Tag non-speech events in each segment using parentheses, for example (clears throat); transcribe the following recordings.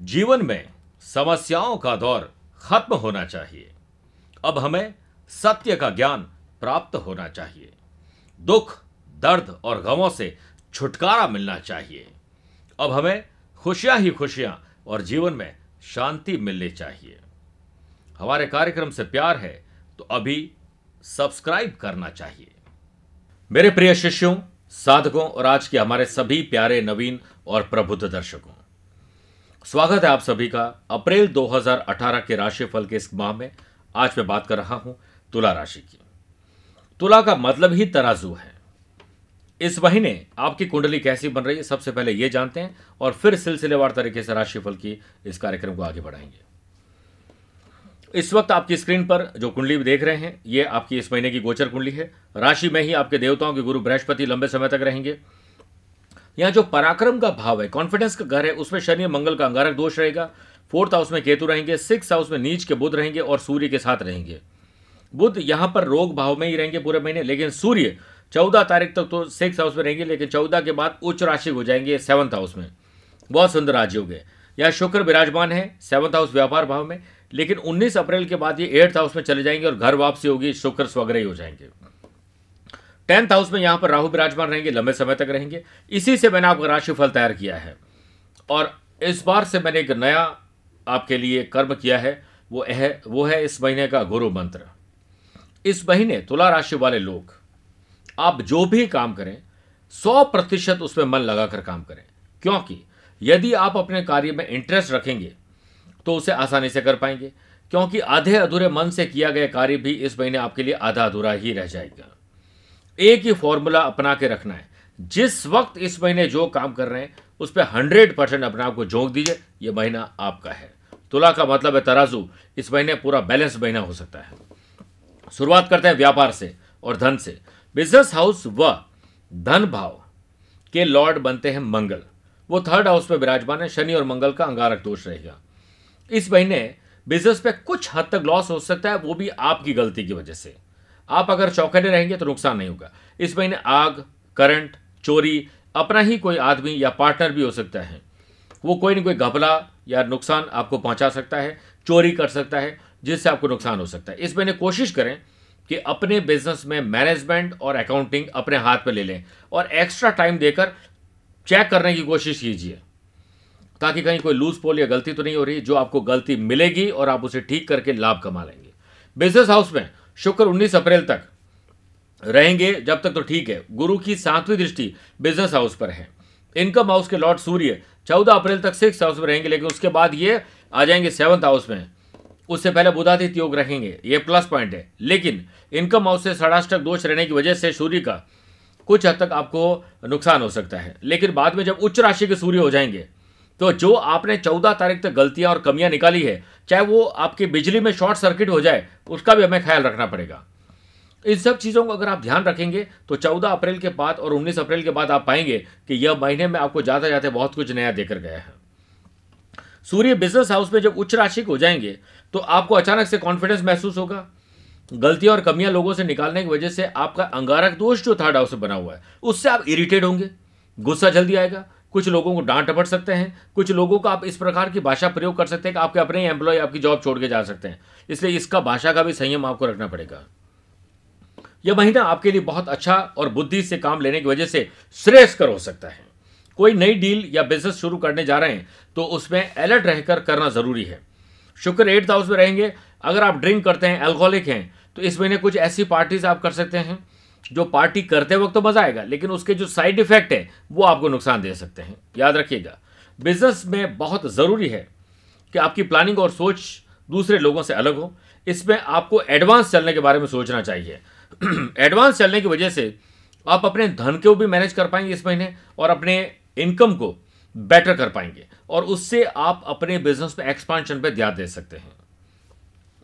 जीवन में समस्याओं का दौर खत्म होना चाहिए। अब हमें सत्य का ज्ञान प्राप्त होना चाहिए। दुख, दर्द और गमों से छुटकारा मिलना चाहिए। अब हमें खुशियाँ ही खुशियाँ और जीवन में शांति मिलनी चाहिए। हमारे कार्यक्रम से प्यार है तो अभी सब्सक्राइब करना चाहिए। मेरे प्रिय शिष्यों, साधकों और आज के हमारे सभी प्यारे नवीन और प्रबुद्ध दर्शकों स्वागत है आप सभी का अप्रैल 2018 के राशिफल के इस माह में। आज मैं बात कर रहा हूँ तुला राशि की। तुला का मतलब ही तराजू है। इस महीने आपकी कुंडली कैसी बन रही है, सबसे पहले यह जानते हैं और फिर सिलसिलेवार तरीके से राशिफल की इस कार्यक्रम को आगे बढ़ाएँगे। इस वक्त आपकी स्क्रीन पर जो कुंडली देख रहे हैं, ये आपकी इस महीने की गोचर कुंडली है। राशि में ही आपके देवताओं के गुरु बृहस्पति लंबे समय तक रहेंगे। यहाँ जो पराक्रम का भाव है कॉन्फिडेंस का घर है, उसमें शनि मंगल का अंगारक दोष रहेगा। फोर्थ हाउस में केतु रहेंगे सिक्स हाउस में नीच के बुध रहेंगे और सूर्य के साथ रहेंगे। बुध यहाँ पर रोग भाव में ही रहेंगे पूरे महीने, लेकिन सूर्य चौदह तारीख तक तो सिक्स हाउस में रहेंगे, लेकिन चौदह के बाद उच्च राशि हो जाएँगे सेवंथ हाउस में। बहुत सुंदर राजयोग है। यहाँ शुक्र विराजमान है सेवंथ हाउस व्यापार भाव में, लेकिन 19 अप्रैल के बाद ये एट्थ हाउस में चले जाएँगे और घर वापसी होगी, शुक्र स्वग्रही हो जाएँगे। टेंथ हाउस में यहाँ पर राहु विराजमान रहेंगे, लंबे समय तक रहेंगे। इसी से मैंने आपका राशिफल तैयार किया है। और इस बार से मैंने एक नया आपके लिए कर्म किया है, वो है वो है इस महीने का गुरु मंत्र। इस महीने तुला राशि वाले लोग, आप जो भी काम करें, सौ प्रतिशत उसमें मन लगाकर काम करें। क्योंकि यदि आप अपने कार्य में इंटरेस्ट रखेंगे तो उसे आसानी से कर पाएँगे। क्योंकि आधे अधूरे मन से किया गया कार्य भी इस महीने आपके लिए आधा अधूरा ही रह जाएगा। एक ही फॉर्मूला अपना के रखना है। जिस वक्त इस महीने जो काम कर रहे हैं, उस पर हंड्रेड परसेंट अपने आप को झोंक दीजिए यह महीना आपका है। तुला का मतलब है तराजू। इस महीने पूरा बैलेंस महीना हो सकता है। शुरुआत करते हैं व्यापार से और धन से। बिज़नेस हाउस व धन भाव के लॉर्ड बनते हैं मंगल। वो थर्ड हाउस में विराजमान है। शनि और मंगल का अंगारक दोष रहेगा। इस महीने बिज़नेस पे कुछ हद तक लॉस हो सकता है, वो भी आपकी गलती की वजह से। आप अगर चौकने रहेंगे तो नुकसान नहीं होगा। इस महीने आग, करंट, चोरी, अपना ही कोई आदमी या पार्टनर भी हो सकता है। वो कोई ना कोई घपला या नुकसान आपको पहुँचा सकता है, चोरी कर सकता है, जिससे आपको नुकसान हो सकता है। इस महीने कोशिश करें कि अपने बिज़नेस में मैनेजमेंट और अकाउंटिंग अपने हाथ में ले लें और एक्स्ट्रा टाइम देकर चेक करने की कोशिश कीजिए, ताकि कहीं कोई लूज पोल या गलती तो नहीं हो रही, जो आपको गलती मिलेगी और आप उसे ठीक करके लाभ कमा लेंगे। बिज़नेस हाउस में शुक्र 19 अप्रैल तक रहेंगे, जब तक तो ठीक है। गुरु की सातवीं दृष्टि बिज़नेस हाउस पर है। इनकम हाउस के लॉर्ड सूर्य चौदह अप्रैल तक सिक्स हाउस में रहेंगे, लेकिन उसके बाद ये आ जाएँगे सेवंथ हाउस में। उससे पहले बुधादित्य योग रखेंगे, ये प्लस पॉइंट है। लेकिन इनकम हाउस से षडाष्टक दोष रहने की वजह से सूर्य का कुछ हद तक आपको नुकसान हो सकता है। लेकिन बाद में जब उच्च राशि के सूर्य हो जाएँगे तो जो आपने चौदह तारीख तक गलतियाँ और कमियाँ निकाली है, चाहे वो आपकी बिजली में शॉर्ट सर्किट हो जाए, उसका भी हमें ख्याल रखना पड़ेगा। इन सब चीज़ों को अगर आप ध्यान रखेंगे तो 14 अप्रैल के बाद और 19 अप्रैल के बाद आप पाएँगे कि यह महीने में आपको जाते जाते बहुत कुछ नया देकर गया है। सूर्य बिज़नेस हाउस में जब उच्च राशि हो जाएँगे तो आपको अचानक से कॉन्फिडेंस महसूस होगा। गलतियाँ और कमियाँ लोगों से निकालने की वजह से आपका अंगारक दोष जो थर्ड हाउस में बना हुआ है, उससे आप इरिटेट होंगे। गुस्सा जल्दी आएगा। कुछ लोगों को डांट डपट सकते हैं, कुछ लोगों को आप इस प्रकार की भाषा प्रयोग कर सकते हैं कि आपके अपने एम्प्लॉय आपकी जॉब छोड़ के जा सकते हैं। इसलिए इसका भाषा का भी संयम आपको रखना पड़ेगा। यह महीना आपके लिए बहुत अच्छा और बुद्धि से काम लेने की वजह से श्रेयस्कर हो सकता है। कोई नई डील या बिज़नेस शुरू करने जा रहे हैं तो उसमें अलर्ट रहकर करना ज़रूरी है। शुक्र एट्थ हाउस में रहेंगे। अगर आप ड्रिंक करते हैं एल्कोहलिक हैं तो इस महीने कुछ ऐसी पार्टीज़ आप कर सकते हैं। जो पार्टी करते वक्त तो मज़ा आएगा, लेकिन उसके जो साइड इफ़ेक्ट है, वो आपको नुकसान दे सकते हैं। याद रखिएगा, बिज़नेस में बहुत ज़रूरी है कि आपकी प्लानिंग और सोच दूसरे लोगों से अलग हो। इसमें आपको एडवांस चलने के बारे में सोचना चाहिए। (clears throat) एडवांस चलने की वजह से आप अपने धन को भी मैनेज कर पाएँगे इस महीने और अपने इनकम को बेटर कर पाएँगे, और उससे आप अपने बिज़नेस में एक्सपांशन पर ध्यान दे सकते हैं।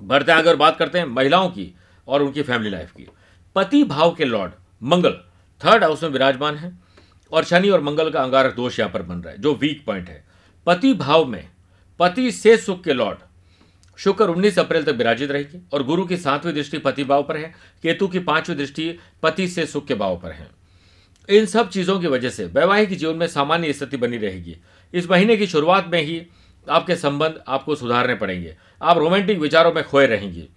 बढ़ते अगर बात करते हैं महिलाओं की और उनकी फैमिली लाइफ की पति भाव के लॉर्ड, मंगल थर्ड हाउस में विराजमान है, और शनि और मंगल का अंगारक दोष यहाँ पर बन रहा है, जो वीक पॉइंट है। पति भाव में, पति से सुख के लॉर्ड, शुक्र 19 अप्रैल तक विराजित रहेगी, और गुरु की सातवीं दृष्टि पति भाव पर है, केतु की पांचवी दृष्टि पति से सुख के भाव पर है। इन सब चीज़ों की वजह से वैवाहिक जीवन में सामान्य स्थिति बनी रहेगी। इस महीने की शुरुआत में ही आपके संबंध आपको सुधारने पड़ेंगे। आप रोमांटिक विचारों में खोए रहेंगे।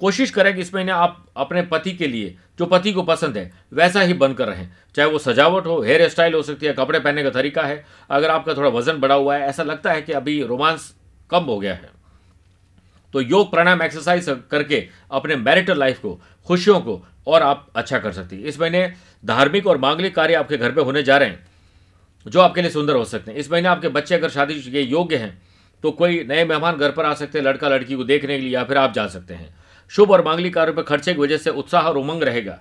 कोशिश करें कि इस महीने आप अपने पति के लिए, जो पति को पसंद है, वैसा ही बनकर रहें। चाहे वो सजावट हो हेयर स्टाइल हो सकती है, कपड़े पहनने का तरीका है, अगर आपका थोड़ा वज़न बढ़ा हुआ है, ऐसा लगता है कि अभी रोमांस कम हो गया है। तो योग प्राणायाम एक्सरसाइज करके अपने मैरिटल लाइफ को, खुशियों को और आप अच्छा कर सकती इस महीने धार्मिक और मांगलिक कार्य आपके घर पे होने जा रहे हैं, जो आपके लिए सुंदर हो सकते हैं। इस महीने आपके बच्चे अगर शादी के योग्य हैं तो कोई नए मेहमान घर पर आ सकते हैं लड़का लड़की को देखने के लिए या फिर आप जा सकते हैं। शुभ और मांगलिक कार्यों पर खर्चे की वजह से उत्साह और उमंग रहेगा।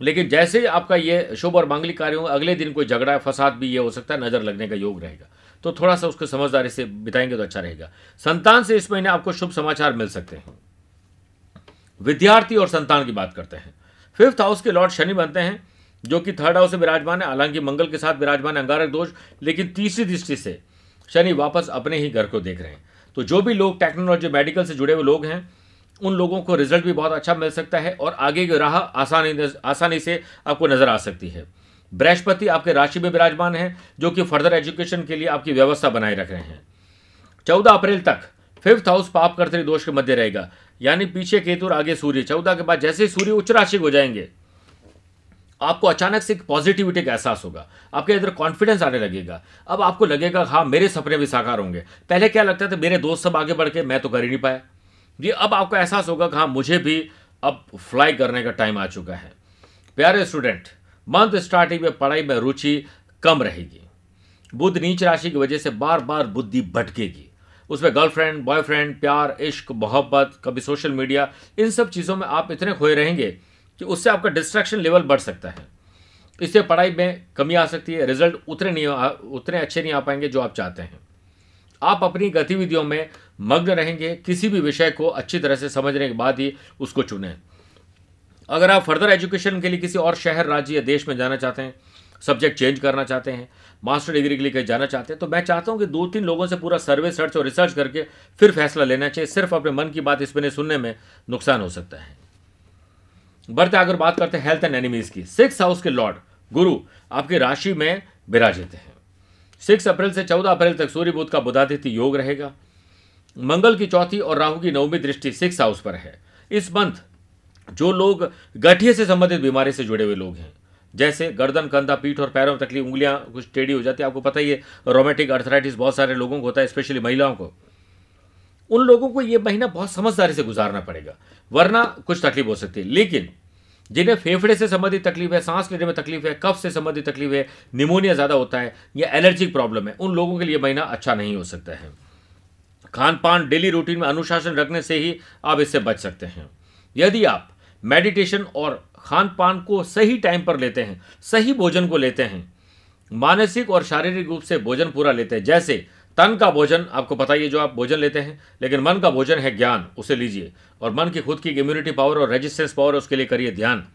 लेकिन जैसे ही आपका ये शुभ और मांगलिक कार्य होगा अगले दिन कोई झगड़ा, फसाद भी ये हो सकता है, नज़र लगने का योग रहेगा। तो थोड़ा सा उसको समझदारी से बिताएँगे तो अच्छा रहेगा। संतान से इस महीने आपको शुभ समाचार मिल सकते हैं। विद्यार्थी और संतान की बात करते हैं। फिफ्थ हाउस के लॉर्ड शनि बनते हैं, जो कि थर्ड हाउस से विराजमान है। हालाँकि मंगल के साथ विराजमान है, अंगारक दोष, लेकिन तीसरी दृष्टि से शनि वापस अपने ही घर को देख रहे हैं। तो जो भी लोग टेक्नोलॉजी, मेडिकल से जुड़े हुए लोग हैं उन लोगों को रिज़ल्ट भी बहुत अच्छा मिल सकता है और आगे की राह आसानी आसानी से आपको नज़र आ सकती है। बृहस्पति आपके राशि में विराजमान है, जो कि फर्दर एजुकेशन के लिए आपकी व्यवस्था बनाए रख रहे हैं। चौदह अप्रैल तक फिफ्थ हाउस पाप कर्तरी दोष के मध्य रहेगा, यानी पीछे केतु और आगे सूर्य। चौदह के बाद जैसे ही सूर्य उच्च राशि हो जाएँगे, आपको अचानक से एक पॉजिटिविटी का एहसास होगा। आपके अंदर कॉन्फिडेंस आने लगेगा। अब आपको लगेगा हाँ मेरे सपने भी साकार होंगे। पहले क्या लगता था, मेरे दोस्त सब आगे बढ़ के, मैं तो कर ही नहीं पाया। ये अब आपको एहसास होगा कि हाँ मुझे भी अब फ्लाई करने का टाइम आ चुका है। प्यारे स्टूडेंट मंथ स्टार्टिंग में पढ़ाई में रुचि कम रहेगी। बुद्ध नीच राशि की वजह से बार बार बुद्धि भटकेगी। उसमें गर्लफ्रेंड बॉयफ्रेंड प्यार, इश्क, मोहब्बत, कभी सोशल मीडिया इन सब चीज़ों में आप इतने खोए रहेंगे कि उससे आपका डिस्ट्रैक्शन लेवल बढ़ सकता है। इससे पढ़ाई में कमी आ सकती है रिज़ल्ट उतने नहीं उतने अच्छे नहीं आ पाएँगे जो आप चाहते हैं। आप अपनी गतिविधियों में मग्न रहेंगे, किसी भी विषय को अच्छी तरह से समझने के बाद ही उसको चुनें। अगर आप फर्दर एजुकेशन के लिए किसी और शहर, राज्य या देश में जाना चाहते हैं सब्जेक्ट चेंज करना चाहते हैं मास्टर डिग्री के लिए कहीं जाना चाहते हैं तो मैं चाहता हूँ कि दो तीन लोगों से पूरा सर्वे सर्च और रिसर्च करके फिर फैसला लेना चाहिए। सिर्फ़ अपने मन की बात इसमें सुनने में नुकसान हो सकता है। बढ़ते अगर बात करते हैं हेल्थ एंड एनिमीज की। सिक्स हाउस के लॉर्ड गुरु आपकी राशि में विराजित हैं। सिक्स अप्रैल से चौदह अप्रैल तक सूर्य बुद्ध का बुधादित्य योग रहेगा। मंगल की चौथी और राहु की नवमी दृष्टि सिक्स हाउस पर है। इस मंथ जो लोग गठिए से संबंधित बीमारी से जुड़े हुए लोग हैं, जैसे गर्दन, कंधा, पीठ और पैरों में तकलीफ़ उंगलियाँ, कुछ टेढ़ी हो जाती है। आपको पता ही है रोमेटिक अर्थराइटिस बहुत सारे लोगों को होता है स्पेशली महिलाओं को। उन लोगों को ये महीना बहुत समझदारी से गुजारना पड़ेगा, वरना कुछ तकलीफ़ हो सकती है। लेकिन जिन्हें फेफड़े से संबंधित तकलीफ़ है, सांस लेने में तकलीफ़ है, कफ से संबंधित तकलीफ़ है, निमोनिया ज़्यादा होता है, या एलर्जिक प्रॉब्लम है, उन लोगों के लिए महीना अच्छा नहीं हो सकता है। खान पान डेली रूटीन में अनुशासन रखने से ही आप इससे बच सकते हैं। यदि आप मेडिटेशन और खान पान को सही टाइम पर लेते हैं, सही भोजन को लेते हैं, मानसिक और शारीरिक रूप से भोजन पूरा लेते हैं, जैसे तन का भोजन, आपको पता ही है जो आप भोजन लेते हैं, लेकिन मन का भोजन है ज्ञान, उसे लीजिए। और मन की खुद की इम्यूनिटी पावर और रेजिस्टेंस पावर उसके लिए करिए ध्यान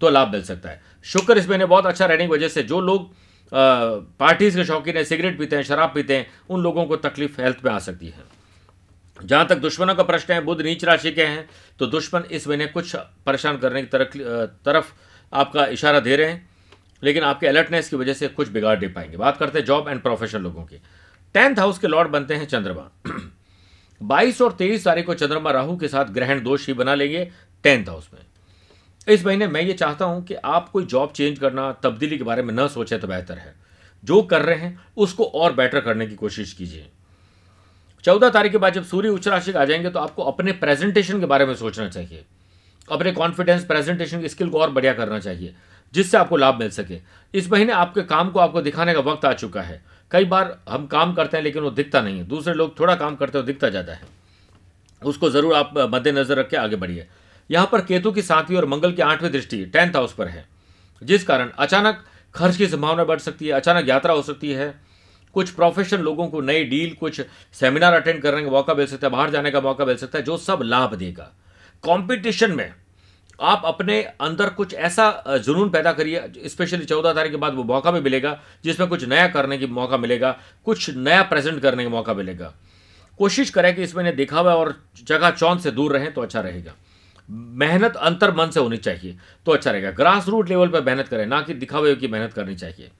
तो लाभ मिल सकता है। शुक्र इस महीने बहुत अच्छा रहने की वजह से जो लोग पार्टीज़ के शौकीन है सिगरेट पीते हैं, शराब पीते हैं, उन लोगों को तकलीफ़ हेल्थ में आ सकती है। जहाँ तक दुश्मनों का प्रश्न है, बुद्ध नीच राशि के हैं तो दुश्मन इस महीने कुछ परेशान करने की तरफ़ तरफ़ आपका इशारा दे रहे हैं, लेकिन आपके अलर्टनेस की वजह से कुछ बिगाड़ दे पाएँगे। बात करते हैं जॉब एंड प्रोफेशन लोगों की। टेंथ हाउस के लॉर्ड बनते हैं चंद्रमा। (clears throat) बाईस और तेईस तारीख को चंद्रमा राहु के साथ ग्रहण दोष ही बना लेंगे टेंथ हाउस में। इस महीने मैं ये चाहता हूँ कि आप कोई जॉब चेंज करना, तब्दीली के बारे में न सोचें तो बेहतर है। जो कर रहे हैं, उसको और बेटर करने की कोशिश कीजिए। चौदह तारीख के बाद जब सूर्य उच्च राशि आ जाएँगे तो आपको अपने प्रेजेंटेशन के बारे में सोचना चाहिए। अपने कॉन्फिडेंस प्रेजेंटेशन की स्किल को और बढ़िया करना चाहिए, जिससे आपको लाभ मिल सके। इस महीने आपके काम को आपको दिखाने का वक्त आ चुका है। कई बार हम काम करते हैं, लेकिन वो दिखता नहीं है। दूसरे लोग थोड़ा काम करते हो दिखता ज़्यादा है। उसको ज़रूर आप, मद्देनज़र रख के आगे बढ़िए। यहाँ पर केतु की सातवीं और मंगल की आठवीं दृष्टि टेंथ हाउस पर है, जिस कारण अचानक खर्च की संभावना बढ़ सकती है, अचानक यात्रा हो सकती है। कुछ प्रोफेशनल लोगों को नई डील कुछ सेमिनार अटेंड करने का मौका मिल सकता है, बाहर जाने का मौका मिल सकता है, जो सब लाभ देगा। कंपटीशन में आप अपने अंदर कुछ ऐसा जुनून पैदा करिए स्पेशली चौदह तारीख के बाद वो मौका भी मिलेगा, जिसमें कुछ नया करने की मौका मिलेगा, कुछ नया प्रेजेंट करने का मौका मिलेगा। कोशिश करें कि इसमें दिखावा और जगह चौंध से दूर रहें तो अच्छा रहेगा। मेहनत अंतर मन से होनी चाहिए तो अच्छा रहेगा। ग्रास रूट लेवल पर मेहनत करें, ना कि दिखावे की मेहनत करनी चाहिए।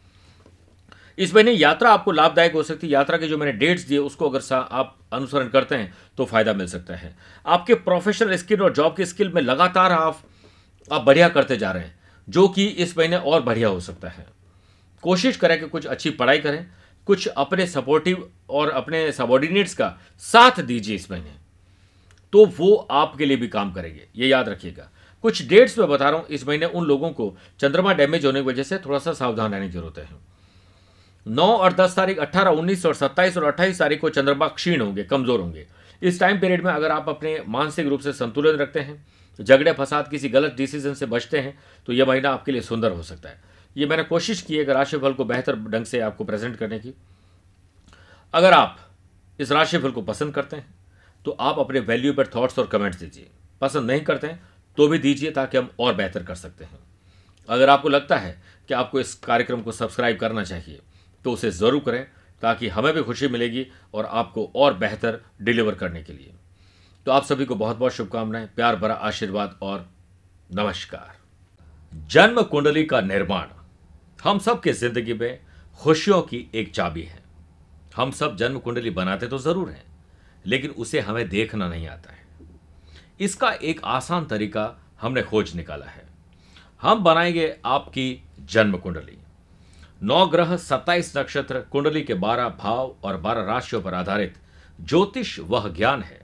इस महीने यात्रा आपको लाभदायक हो सकती है। यात्रा के जो मैंने डेट्स दिए, उसको अगर आप अनुसरण करते हैं तो फ़ायदा मिल सकता है। आपके प्रोफेशनल स्किल और जॉब की स्किल में लगातार आप आप बढ़िया करते जा रहे हैं, जो कि इस महीने और बढ़िया हो सकता है। कोशिश करें कि कुछ अच्छी पढ़ाई करें, कुछ अपने सपोर्टिव और अपने सबॉर्डिनेट्स का साथ दीजिए इस महीने तो वो आपके लिए भी काम करेंगे। ये याद रखिएगा। कुछ डेट्स में बता रहा हूँ, इस महीने उन लोगों को चंद्रमा डैमेज होने की वजह से थोड़ा सा सावधान रहने की ज़रूरत है। नौ और दस तारीख अट्ठारह उन्नीस और सत्ताईस और अट्ठाईस तारीख को चंद्रमा क्षीण होंगे, कमज़ोर होंगे। इस टाइम पीरियड में अगर आप अपने मानसिक रूप से संतुलन रखते हैं झगड़े, फसाद, किसी गलत डिसीज़न से बचते हैं तो यह महीना आपके लिए सुंदर हो सकता है। ये मैंने कोशिश की है कि राशिफल को बेहतर ढंग से आपको प्रेजेंट करने की। अगर आप इस राशिफल को पसंद करते हैं तो आप अपने वैल्यू पर थॉट्स और कमेंट्स दीजिए। पसंद नहीं करते हैं तो भी दीजिए ताकि हम और बेहतर कर सकते हैं। अगर आपको लगता है कि आपको इस कार्यक्रम को सब्सक्राइब करना चाहिए तो उसे ज़रूर करें ताकि हमें भी खुशी मिलेगी और आपको और बेहतर डिलीवर करने के लिए। तो आप सभी को बहुत बहुत शुभकामनाएँ, प्यार भरा आशीर्वाद और नमस्कार। जन्म कुंडली का निर्माण हम सब के ज़िंदगी में खुशियों की एक चाबी है। हम सब जन्म कुंडली बनाते तो ज़रूर हैं, लेकिन उसे हमें देखना नहीं आता है। इसका एक आसान तरीका हमने खोज निकाला है। हम बनाएँगे आपकी जन्म कुंडली। नौ ग्रह सत्ताईस नक्षत्र, कुंडली के बारह भाव और बारह राशियों पर आधारित ज्योतिष वह ज्ञान है,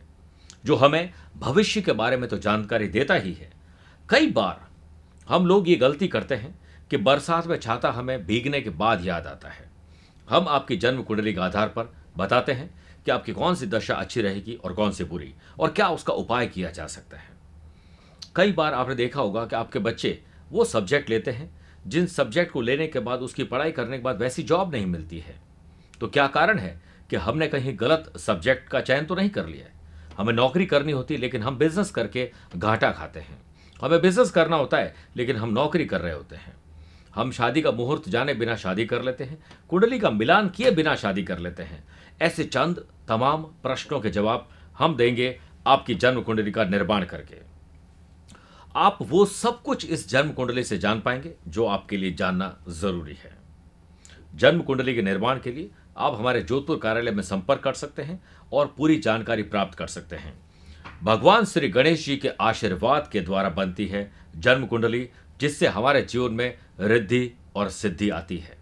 जो हमें भविष्य के बारे में तो जानकारी देता ही है। कई बार हम लोग ये गलती करते हैं कि बरसात में छाता हमें भीगने के बाद याद आता है। हम आपकी जन्म कुंडली के आधार पर बताते हैं कि आपकी कौन सी दशा अच्छी रहेगी और कौन सी बुरी, और क्या उसका उपाय किया जा सकता है। कई बार आपने देखा होगा कि आपके बच्चे वो सब्जेक्ट लेते हैं जिन सब्जेक्ट को लेने के बाद, उसकी पढ़ाई करने के बाद वैसी जॉब नहीं मिलती है। तो क्या कारण है कि हमने कहीं गलत सब्जेक्ट का चयन तो नहीं कर लिया? है हमें नौकरी करनी होती है लेकिन हम बिज़नेस करके घाटा खाते हैं। हमें बिज़नेस करना होता है, लेकिन हम नौकरी कर रहे होते हैं। हम शादी का मुहूर्त जाने बिना शादी कर लेते हैं, कुंडली का मिलान किए बिना शादी कर लेते हैं। ऐसे चंद, तमाम प्रश्नों के जवाब हम देंगे आपकी जन्म कुंडली का निर्माण करके। आप वो सब कुछ इस जन्म कुंडली से जान पाएँगे, जो आपके लिए जानना ज़रूरी है। जन्म कुंडली के निर्माण के लिए आप हमारे जोधपुर कार्यालय में संपर्क कर सकते हैं और पूरी जानकारी प्राप्त कर सकते हैं। भगवान श्री गणेश जी के आशीर्वाद के द्वारा बनती है जन्म कुंडली, जिससे हमारे जीवन में रिद्धि और सिद्धि आती है।